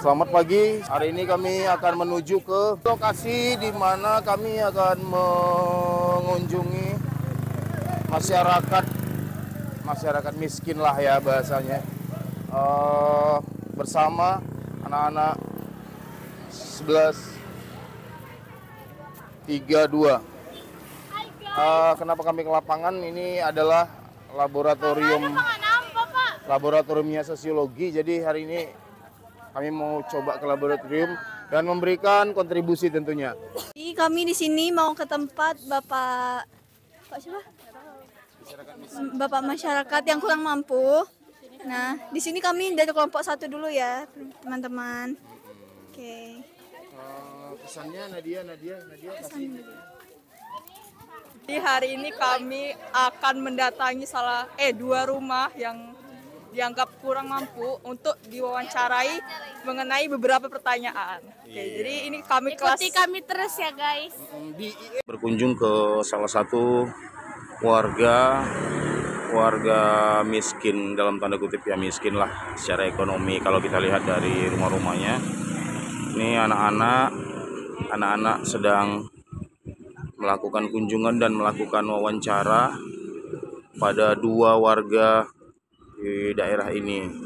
Selamat pagi. Hari ini kami akan menuju ke lokasi di mana kami akan mengunjungi masyarakat masyarakat miskin lah ya bahasanya. Eh, bersama anak-anak 11 32. Eh, kenapa kami ke lapangan? Ini adalah laboratorium laboratoriumnya sosiologi. Jadi hari ini kami mau coba ke laboratorium dan memberikan kontribusi tentunya. Jadi kami di sini mau ke tempat Bapak Pak siapa? Bapak masyarakat yang kurang mampu. Nah, di sini kami dari kelompok satu dulu ya, teman-teman. Oke. Eh, pesannya Nadia, Nadia, Nadia kasih. Di hari ini kami akan mendatangi salah eh dua rumah yang dianggap kurang mampu untuk diwawancarai mengenai beberapa pertanyaan. Oke, jadi ini kami kelas Ikuti kami terus ya, guys. berkunjung ke salah satu warga warga miskin dalam tanda kutip ya miskin lah secara ekonomi kalau kita lihat dari rumah-rumahnya ini anak-anak anak-anak sedang melakukan kunjungan dan melakukan wawancara pada dua warga di daerah ini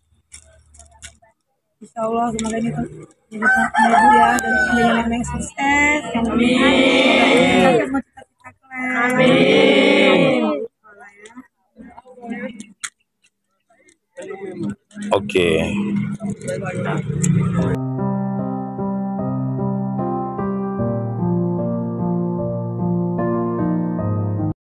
Insya Allah semoga ini tuh jadi ibu ya dan dengan yang sukses. Yang Amin. Semua cita-cita kalian. Amin. oke